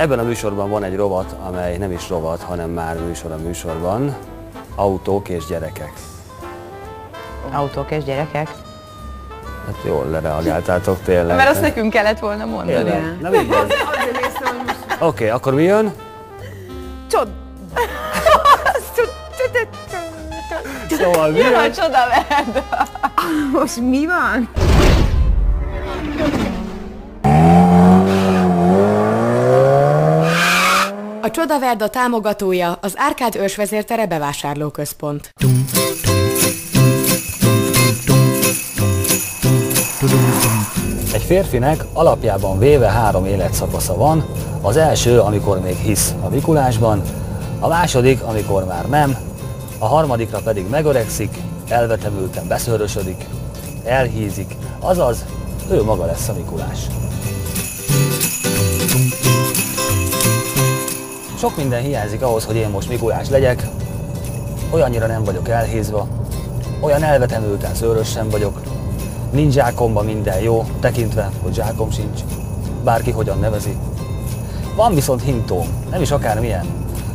Ebben a műsorban van egy rovat, amely nem is rovat, hanem már műsor a műsorban. Autók és gyerekek. Autók és gyerekek. Hát jól lereagáltátok tényleg. Mert azt nekünk kellett volna mondani. Tényleg, nem így van. Oké, okay, akkor mi jön? Csod... Szóval mi Jön a jön? csodaverd. Most mi van? A Csodaverda támogatója az Árkád ősvezértere bevásárlóközpont. Egy férfinek alapjában véve három életszakasza van. Az első, amikor még hisz a Mikulásban, a második, amikor már nem, a harmadikra pedig megöregszik, elvetemülten beszörösödik, elhízik, azaz ő maga lesz a Mikulás. Sok minden hiányzik ahhoz, hogy én most Mikulás legyek. Olyannyira nem vagyok elhízva, olyan elvetemülten szőrös sem vagyok, Nincs zsákomban minden jó, tekintve, hogy zsákom sincs. Bárki hogyan nevezi. Van viszont hintóm, nem is akármilyen.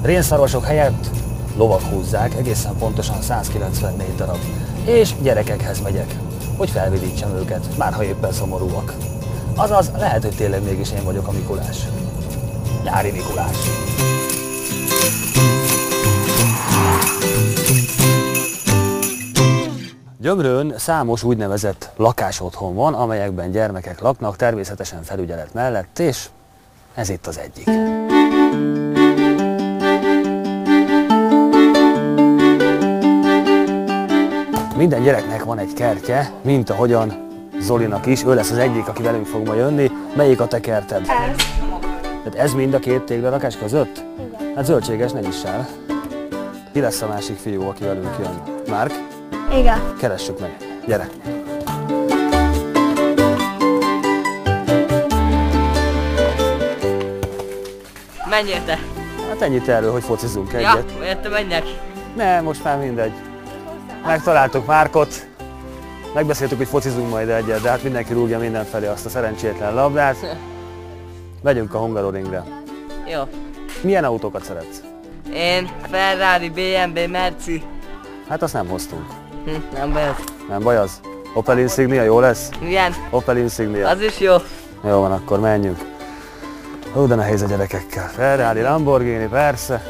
Rénszarvasok helyett lovak húzzák, egészen pontosan 194 darab. És gyerekekhez megyek, hogy felvidítsem őket, már ha éppen szomorúak. Azaz, lehet, hogy tényleg mégis én vagyok a Mikulás. Nyári Mikulás. Gyömrőn számos úgynevezett lakásotthon van, amelyekben gyermekek laknak, természetesen felügyelet mellett, és ez itt az egyik. Minden gyereknek van egy kertje, mint ahogyan Zolinak is, ő lesz az egyik, aki velünk fog ma jönni. Melyik a te kerted? Ez. Tehát ez mind a két téglarakás között? Igen. Hát zöldséges, ne nyissál. Ki lesz a másik fiú, aki velünk jön? Márk? Igen. Keressük meg. Gyere! Menj érte! Hát ennyit erről, hogy focizunk Ja, egyet. érte menjek! Ne, most már mindegy. Megtaláltuk Márkot, megbeszéltük, hogy focizunk majd egyet, de hát mindenki rúgja mindenfelé azt a szerencsétlen labdát. Megyünk a Hungaroringre. Jó. Milyen autókat szeretsz? Én Ferrari, BMW, Merci. Hát azt nem hoztunk. Hm, nem baj az. Nem baj az? Opel Insignia jó lesz? Igen, Opel Insignia. az is jó. Jó van, akkor menjünk. Ó, de nehéz a gyerekekkel. Ferrari, Lamborghini, persze.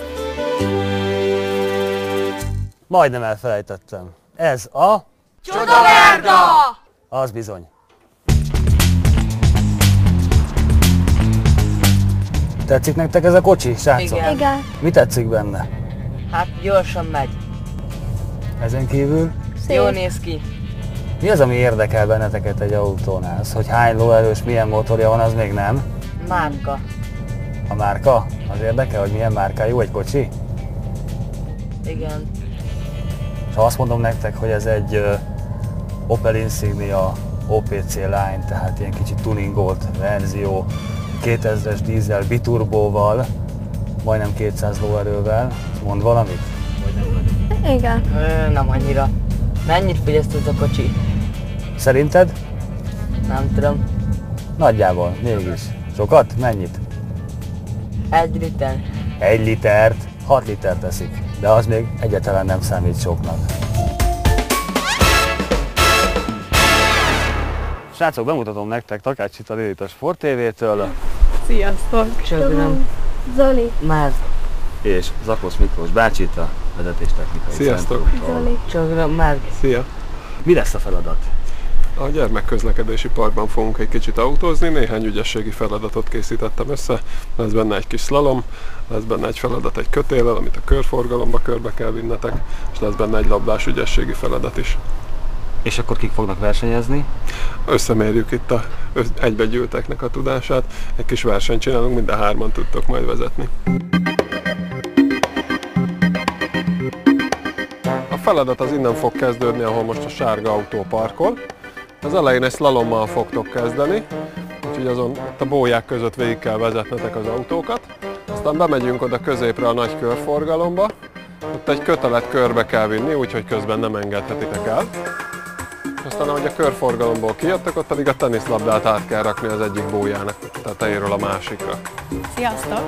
Majdnem elfelejtettem. Ez a... Csodaverda! Az bizony. Tetszik nektek ez a kocsi, srácok? Igen. Igen. Mi tetszik benne? Hát gyorsan megy. Ezen kívül? Jó néz ki. Mi az, ami érdekel benneteket egy autónál? Az, hogy hány lóerős, milyen motorja van, az még nem. Márka. A márka? Az érdekel, hogy milyen márkájú egy kocsi? Igen. És ha azt mondom nektek, hogy ez egy ö, Opel Insignia OPC Line, tehát ilyen kicsit tuningolt verzió, 2000-es dízel biturbóval, majdnem 200 lóerővel, mond valamit? Igen. Ö, nem annyira. Mennyit fogyaszt ez a kocsi? Szerinted? Nem tudom. Nagyjából, mégis. Sokat? Mennyit? Egy liter. Egy litert, 6 liter teszik, de az még egyáltalán nem számít soknak. Srácok, bemutatom nektek Takácsit a Lilit a Sport TV-től, Sziasztok. Csögröm. Zoli. Már. és Zakosz Miklós bácsit a vezetéstechnikai Sziasztok. centrumtól. Zoli. Csögröm már. Szia! Mi lesz a feladat? A gyermekközlekedési parkban fogunk egy kicsit autózni, néhány ügyességi feladatot készítettem össze. Lesz benne egy kis slalom, lesz benne egy feladat egy kötéllel, amit a körforgalomba körbe kell vinnetek, és lesz benne egy labdás ügyességi feladat is. És akkor kik fognak versenyezni? Összemérjük itt a egybegyűlteknek a tudását, egy kis versenyt csinálunk, mind a hárman tudtok majd vezetni. A feladat az innen fog kezdődni, ahol most a sárga autó parkol. Az elején egy slalommal fogtok kezdeni, úgyhogy azon a bóják között végig kell vezetnetek az autókat. Aztán bemegyünk oda középre a nagy körforgalomba, ott egy kötelet körbe kell vinni, úgyhogy közben nem engedhetitek el. Aztán ahogy a körforgalomból kijöttek, ott pedig a teniszlabdát át kell rakni az egyik bójának tetejéről a másikra. Sziasztok!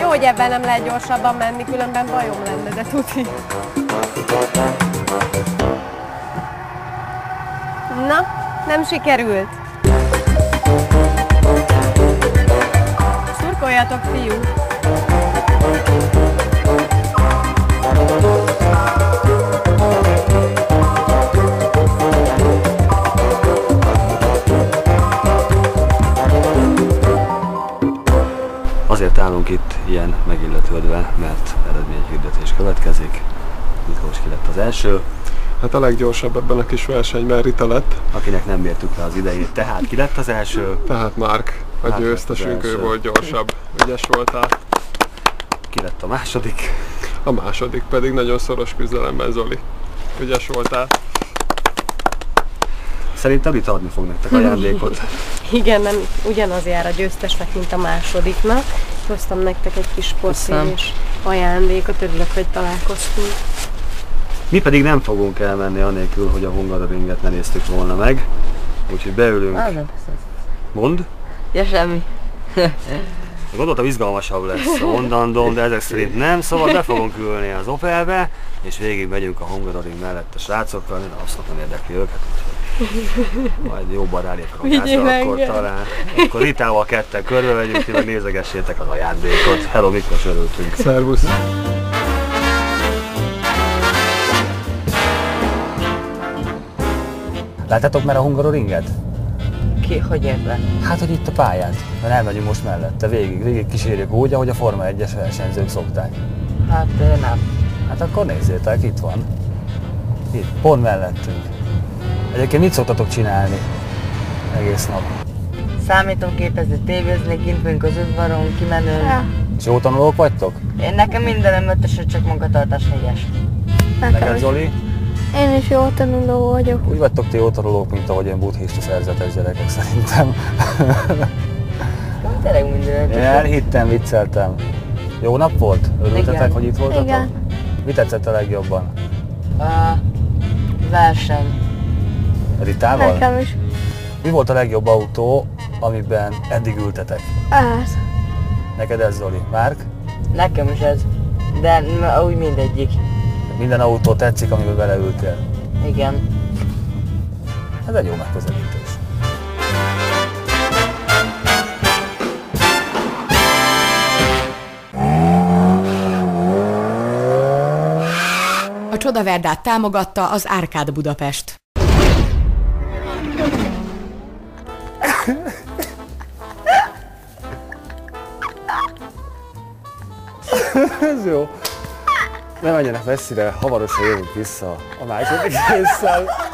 Jó, hogy ebben nem lehet gyorsabban menni, különben bajom lenne, de tuti. Na, nem sikerült. Szurkoljatok, fiúk! Állunk itt ilyen megilletődve, mert eredményhirdetés következik. Miklós ki lett az első, Hát a leggyorsabb ebben a kis versenyben Rita lett, akinek nem mértük le az idejét. Tehát ki lett az első, tehát Márk a lett győztesünk, ő volt gyorsabb. Ügyes voltál. ki lett a második. A második pedig nagyon szoros küzdelemben Zoli. Ügyes voltál. Szerintem itt adni fog nektek ajándékot. Igen, nem ugyanaz jár a győztesnek, mint a másodiknak. Hoztam nektek egy kis porszívés ajándékot, örülök, hogy találkoztunk. Mi pedig nem fogunk elmenni anélkül, hogy a Hungaroringet ne néztük volna meg. Úgyhogy beülünk. Ah, nem. Mond? Ja, semmi. Gondoltam izgalmasabb lesz a mondandóm, de ezek szerint nem, szóval be fogunk ülni az Opelbe, és végig megyünk a Hungaroring mellett a srácokkal, de abszolút nem érdekli őket, úgyhogy majd jobban rálépek a gázra, akkor talán. Akkor Ritával ketten körbe megyünk, ti meg nézegessétek az ajándékot. Hello, Miklós, örültünk. Szervusz! Láttátok már a Hungaroringet? Ki, hogy érte? Hát, hogy itt a pályát, mert elmegyünk most mellette, végig, végig kísérjük úgy, ahogy a Forma 1-es versenyzők szokták. Hát nem. Hát akkor nézzétek, itt van. Itt, pont mellettünk. Egyébként mit szoktatok csinálni egész nap? Számítógépezni, tévézni, kint vagyunk az udvaron, kimenő. Ja, És jó tanulók vagytok? Én nekem mindenem ötös, csak magatartás négyes. Neked. Zoli? Én is jó tanuló vagyok. Úgy vagytok ti jó tanulók, mint ahogy én buddhista szerzetes gyerekek szerintem. Tényleg minden Én elhittem, vicceltem. Jó nap volt? Örültetek, Igen. hogy itt voltatok? Igen. Mi tetszett a legjobban? A verseny. Ritával? Nekem is. Mi volt a legjobb autó, amiben eddig ültetek? Ez. Neked ez Zoli. Márk? Nekem is ez. De úgy mindegyik. Minden autó tetszik, amiben beleültél. Igen. Ez egy jó megközelítés. A Csodaverdát támogatta az Árkád Budapest. Ez jó. Ne menjenek messzire, hamarosan jövünk vissza a második résszel.